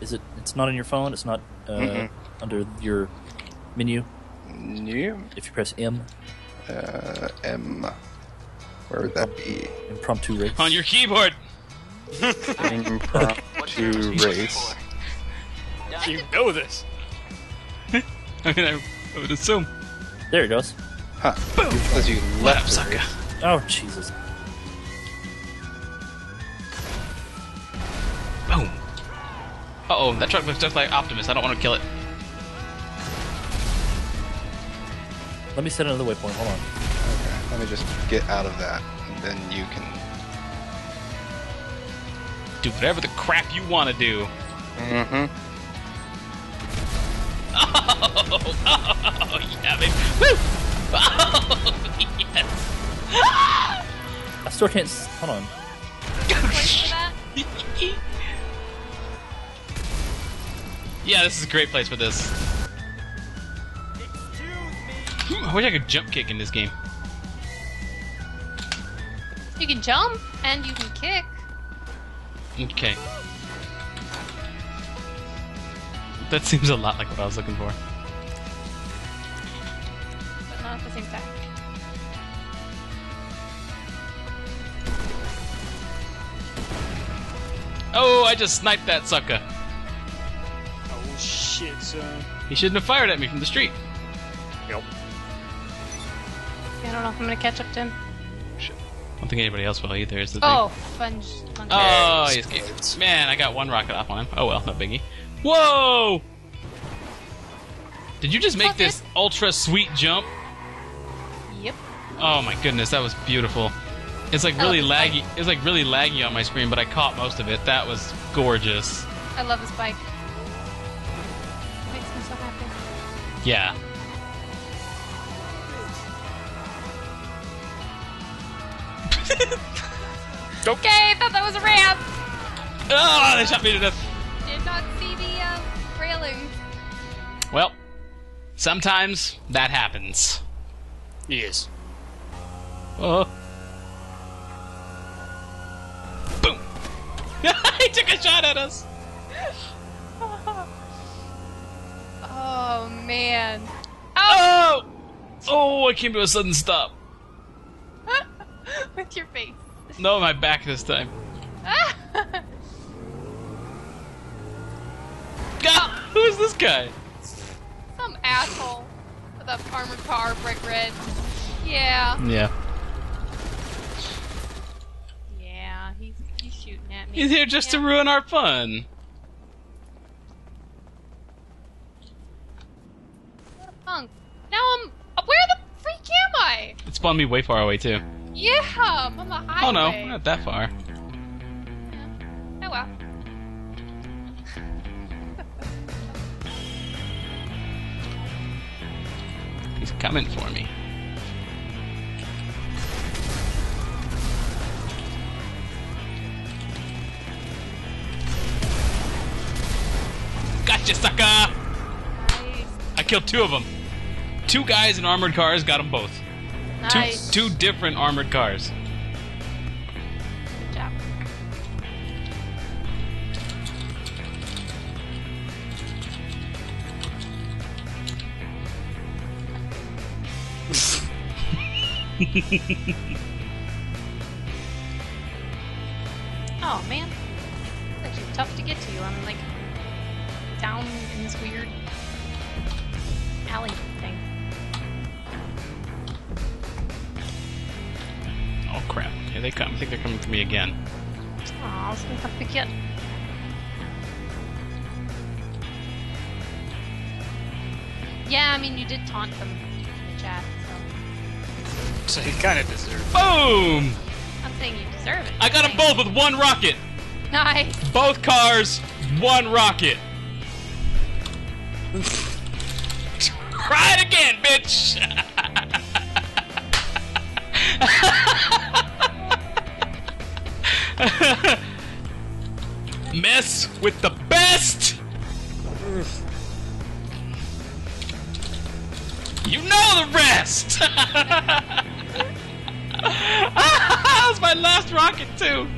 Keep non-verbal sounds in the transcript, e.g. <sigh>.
Is it? It's not on your phone. It's not uh, Mm-mm. under your menu. New If you press M, uh, M. Where would that be? impromptu race. On your keyboard. <laughs> Impromptu race. You know this. <laughs> I mean, I, I would assume. There it goes. Huh. Says you left the sucker. Oh Jesus! Uh oh, that truck looks just like Optimus. I don't want to kill it. Let me set another waypoint. Hold on. Okay, let me just get out of that, and then you can. Do whatever the crap you want to do. Mm-hmm. Oh, <laughs> oh, yeah, baby. Woo! <laughs> Oh, yes. <laughs> I still can't. s- Hold on. Place for that? yeah, this is a great place for this. I wish I could jump kick in this game. You can jump and you can kick. Okay. That seems a lot like what I was looking for. but not at the same time. Oh, I just sniped that sucker. Shit, son. Uh, he shouldn't have fired at me from the street. Yep. I don't know if I'm gonna catch up to him. I don't think anybody else will either. Is the thing. Oh, sponge. sponge. Oh, he explodes. escaped. Man, I got one rocket off on him. Oh well, no biggie. Whoa! Did you just make this ultra sweet jump? Yep. Oh my goodness, that was beautiful. It's like really laggy. It's like really laggy on my screen, but I caught most of it. That was gorgeous. I love this bike. Yeah. <laughs> Okay, I thought that was a ramp. Oh, they shot me to death. Did not see the uh, railing. Well, sometimes that happens. Yes. Oh. Boom! <laughs> he took a shot at us. Man. Oh! oh! Oh, I came to a sudden stop. <laughs> With your face. No, my back this time. God, <laughs> ah! who is this guy? Some asshole with a armored car, bright red. Yeah. Yeah. Yeah, he's he's shooting at me. He's here just to ruin our fun. What a punk. Now I'm. uh, Where the freak am I? It spawned me way far away, too. Yeah, I'm on the highway. Oh no, we're not that far. Oh well. <laughs> He's coming for me. Gotcha, sucker! Nice. I killed two of them. Two guys in armored cars got them both. Nice. Two, two different armored cars. Good job. <laughs> oh man, it's actually tough to get to. You. I'm like down in this weird alley thing. Crap! Here they come. I think they're coming for me again. I was gonna have to get. Yeah, I mean, you did taunt them in the chat, so So you kind of deserve it. Boom! I'm saying you deserve it. I got them both with one rocket. Nice. Both cars, one rocket. <laughs> Try it again, bitch. <laughs> Mess with the best. You know the rest. <laughs> Ah, that was my last rocket too.